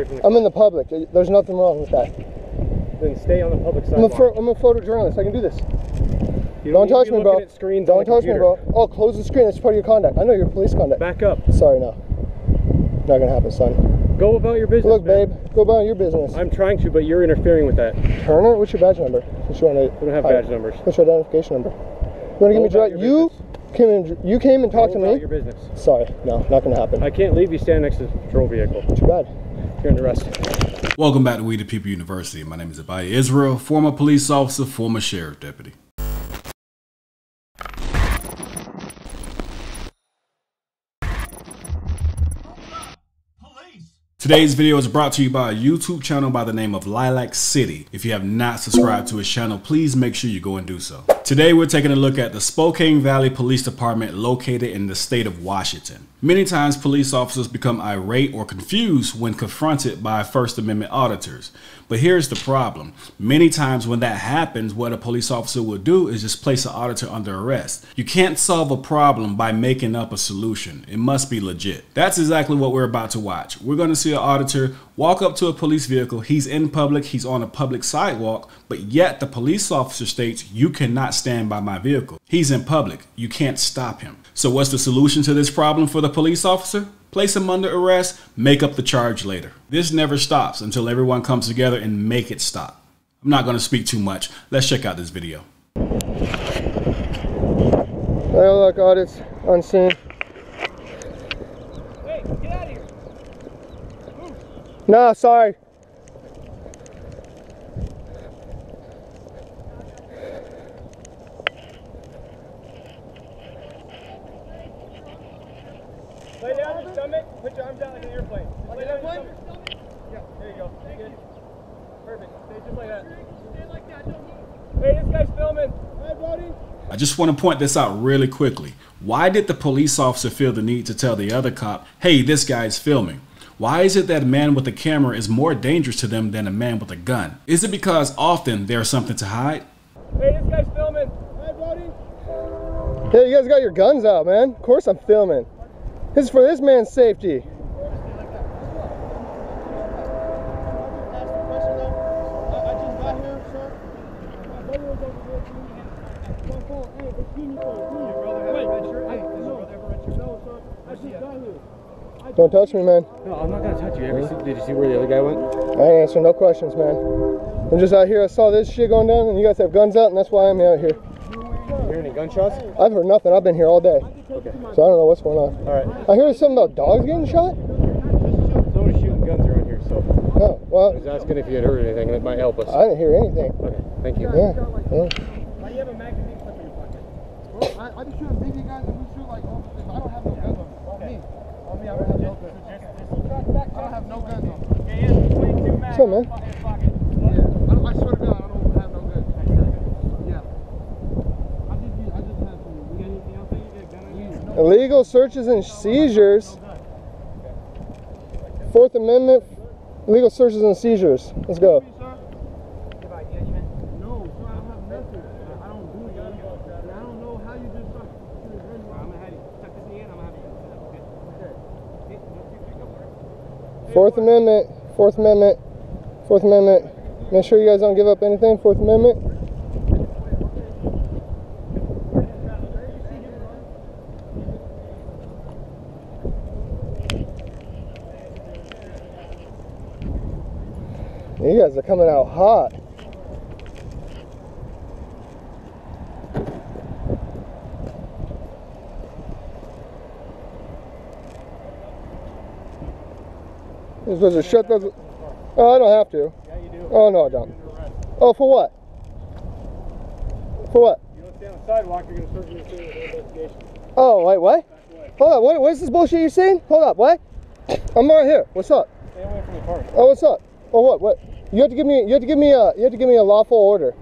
away from the I'm in the public. There's nothing wrong with that. Then stay on the public I'm a, sidewalk. I'm a photojournalist. I can do this. You Don't to touch me, bro. Screens on Don't touch me, computer. bro. Oh, close the screen. That's part of your conduct. I know you're police conduct. Back up. Sorry, no. Not gonna happen, son. Go about your business. Look, man. babe. Go about your business. I'm trying to, but you're interfering with that. Turner, what's your badge number? What's your, We don't have badge numbers. What's your identification number? You wanna give me direct? your You came and You came and talked to me. your business. Sorry, no, not gonna happen. I can't leave you standing next to the patrol vehicle. Too bad. Welcome back to We the People University. My name is Abaya Israel, former police officer, former sheriff deputy. Today's video is brought to you by a YouTube channel by the name of Lilac City. If you have not subscribed to his channel, please make sure you go and do so. Today we're taking a look at the Spokane Valley Police Department located in the state of Washington. Many times police officers become irate or confused when confronted by First Amendment auditors. But here's the problem. Many times when that happens, what a police officer will do is just place an auditor under arrest. You can't solve a problem by making up a solution. It must be legit. That's exactly what we're about to watch. We're going to see an auditor walk up to a police vehicle. He's in public, he's on a public sidewalk, but yet the police officer states, You cannot stand by my vehicle. He's in public. You can't stop him. So, what's the solution to this problem for the police officer? Place him under arrest, make up the charge later. This never stops until everyone comes together and make it stop. I'm not going to speak too much. Let's check out this video. Look, audits unseen. Hey, get out of here. No, sorry. Lay down your stomach. Put your arms out like an airplane. Just lay down your stomach. Yeah, there you go. You? Perfect. Stay just like that. Stay like that. Don't move. Hey, this guy's filming. Hi, buddy. I just want to point this out really quickly. Why did the police officer feel the need to tell the other cop, hey, this guy's filming? Why is it that a man with a camera is more dangerous to them than a man with a gun? Is it because often there's something to hide? Hey, this guy's filming. Hi, buddy. Hey, you guys got your guns out, man. Of course I'm filming. This is for this man's safety. Don't touch me, man. No, I'm not gonna touch you. Ever see, did you see where the other guy went? I ain't answering no questions, man. I'm just out here. I saw this shit going down, and you guys have guns out, and that's why I'm out here. You hear any gunshots? I've heard nothing. I've been here all day, Okay. so I don't know what's going on. All right. I hear something about dogs getting shot. Somebody's shooting guns around here, so Oh, I well, was asking if you had heard anything. and It might help us. I didn't hear anything. Okay. Thank you. Yeah. yeah. On you? Illegal searches and seizures. Fourth Amendment. Illegal searches and seizures. Let's go. No, sir, I don't have nothing. I, I don't do it. I don't know how you just start. I'm gonna have you tuck this in. I'm gonna have you. Okay. Fourth Amendment. Fourth Amendment. Fourth Amendment. Make sure you guys don't give up anything. Fourth Amendment. You guys are coming out hot. You're supposed shut those. Oh, I don't have to. Yeah, you do. Oh no, I don't. Oh, for what? For what? You don't stay on the sidewalk, you're gonna search me for an investigation. Oh, wait, what? Hold up, what, what is this bullshit you're saying? Hold up, what? I'm right here. What's up? Stay away from the car. Oh, what's up? Oh, what? What? You have to give me. You have to give me a. You have to give me a lawful order.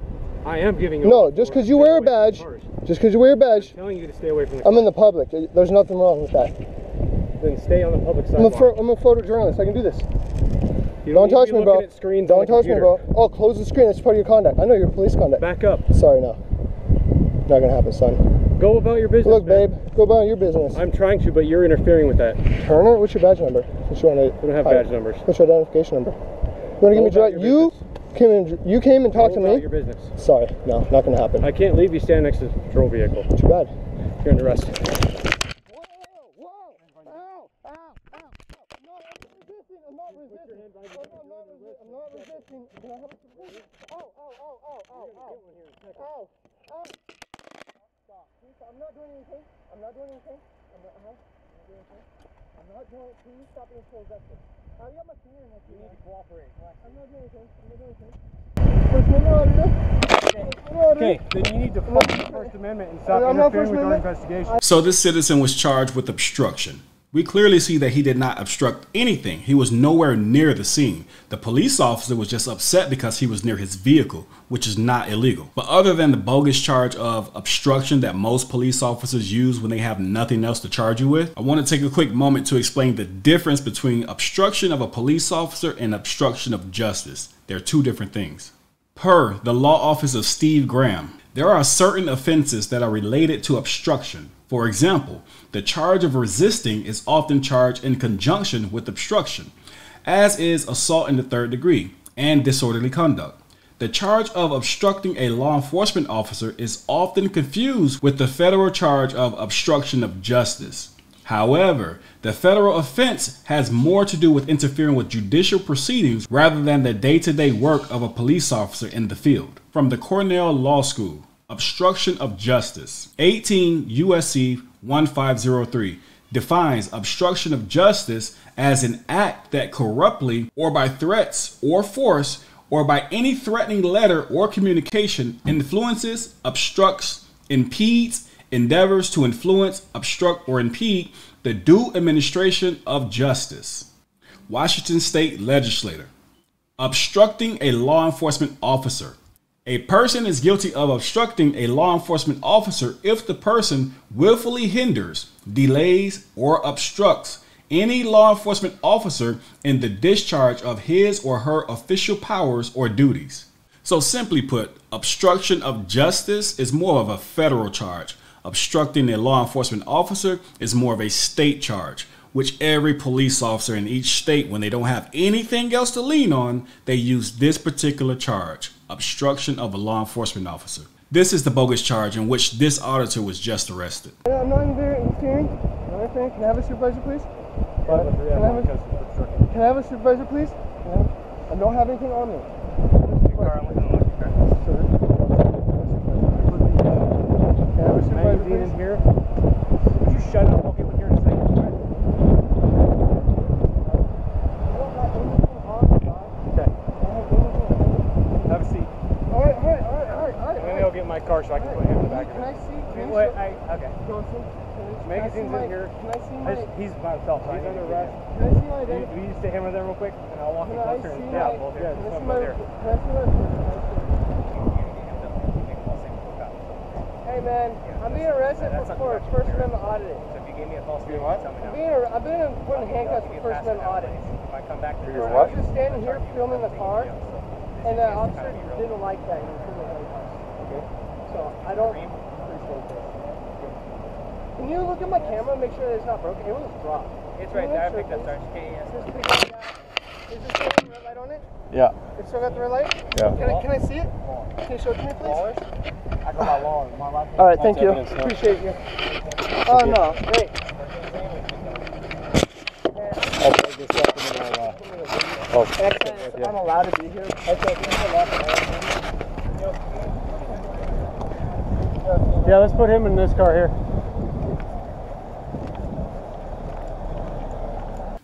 I am giving you. No, a- just order because you wear a the badge. Just because you wear a badge. telling you to stay away from the I'm in the public. There's nothing wrong with that. Then stay on the public I'm I'm, a photojournalist. I can do this. You Don't touch me, bro. Don't touch me, bro. Oh, close the screen. That's part of your conduct. I know you're police conduct. Back up. Sorry, no. Not gonna happen, son. Go about your business. Look, man. babe. Go about your business. I'm trying to, but you're interfering with that. Turner, what's your badge number? What's your We don't have badge numbers. What's your identification number? You want to give me direct? your You came and you came and talked Go to about me. your business. Sorry, no, not gonna happen. I can't leave you standing next to the patrol vehicle. Too bad. You're under arrest. I'm not doing anything. I'm not doing anything. I'm not, uh-huh. I'm not doing anything. I'm not doing Please stop being so aggressive. I got my finger in my You need to cooperate. I'm not doing anything. I'm not doing anything. First Okay, then you need to follow the First Amendment and stop I'm interfering with our investigation. So this citizen was charged with obstruction. We clearly see that he did not obstruct anything. He was nowhere near the scene. The police officer was just upset because he was near his vehicle, which is not illegal. But other than the bogus charge of obstruction that most police officers use when they have nothing else to charge you with, I want to take a quick moment to explain the difference between obstruction of a police officer and obstruction of justice. They're two different things. Per the law office of Steve Graham, there are certain offenses that are related to obstruction. For example, the charge of resisting is often charged in conjunction with obstruction, as is assault in the third degree and disorderly conduct. The charge of obstructing a law enforcement officer is often confused with the federal charge of obstruction of justice. However, the federal offense has more to do with interfering with judicial proceedings rather than the day to day work of a police officer in the field. From the Cornell Law School, obstruction of justice. 18 USC 1503 defines obstruction of justice as an act that corruptly or by threats or force or by any threatening letter or communication influences, obstructs, impedes, endeavors to influence, obstruct, or impede the due administration of justice. Washington State Legislator. Obstructing a law enforcement officer. A person is guilty of obstructing a law enforcement officer if the person willfully hinders, delays, or obstructs any law enforcement officer in the discharge of his or her official powers or duties. So, simply put, obstruction of justice is more of a federal charge. Obstructing a law enforcement officer is more of a state charge, which every police officer in each state, when they don't have anything else to lean on, they use this particular charge obstruction of a law enforcement officer. This is the bogus charge in which this auditor was just arrested. I'm not interfering. I'm not interfering. Can I have a supervisor, please? Can I have a, can I have a supervisor, please? Can I, have, I don't have anything on me. Sir. Can I have a supervisor, Magazine in please? here. Would you shut up? I'll get in here in a second. Okay. Have a seat. All right, all right, all right, all right, all right. Let me go get my car so I can put him in the back Can of I it. see? Can Wait, I I, okay. Johnson? Can I, Magazine's can I see in here. my, Can I see I my? just, he's by himself. so He's under arrest. Can I see my Will you, identity? will you stay him there real quick? And I'll walk Can you I closer. see and- my? Yeah, well, yeah, Can I just see right there. Can I see my? Hey man, I'm being arrested for for First Amendment auditing. So if you gave me a false You statement, what? tell me I'm now. being, ar- I've been put in handcuffs for First Amendment auditing. If I come back to your I what? was just standing here filming the car, and the officer didn't like that. He was putting the handcuffs. So I don't appreciate this. Can you look at my camera and make sure that it's not broken? It was dropped. It's right there. I picked up sure, Sergeant please? KES. Is this pick up that- Is this still got the red light on it? Yeah. It's still got the red light? Yeah. Can I, can I see it? Can you show it to me, please? I go by law. My life. All right, thank you. Appreciate you. Oh no, wait. I'll take this up and then I'll, uh, oh, Excellent. I'm allowed to be here. Yeah, let's put him in this car here.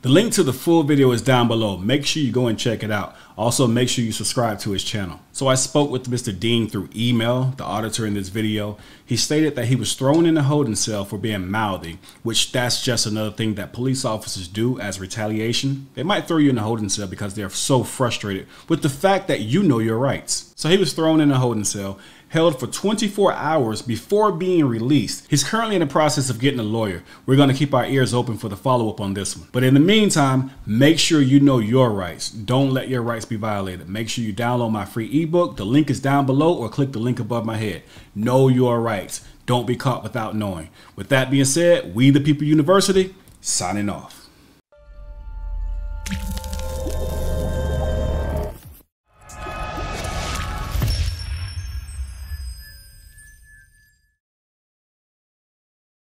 The link to the full video is down below. Make sure you go and check it out. Also, make sure you subscribe to his channel. So I spoke with Mr. Dean through email, the auditor in this video. He stated that he was thrown in a holding cell for being mouthy, which that's just another thing that police officers do as retaliation. They might throw you in a holding cell because they're so frustrated with the fact that you know your rights. So he was thrown in a holding cell held for 24 hours before being released. He's currently in the process of getting a lawyer. We're going to keep our ears open for the follow up on this one. But in the meantime, make sure you know your rights. Don't let your rights be violated. Make sure you download my free ebook. The link is down below or click the link above my head. Know your rights. Don't be caught without knowing. With that being said, we the people university signing off.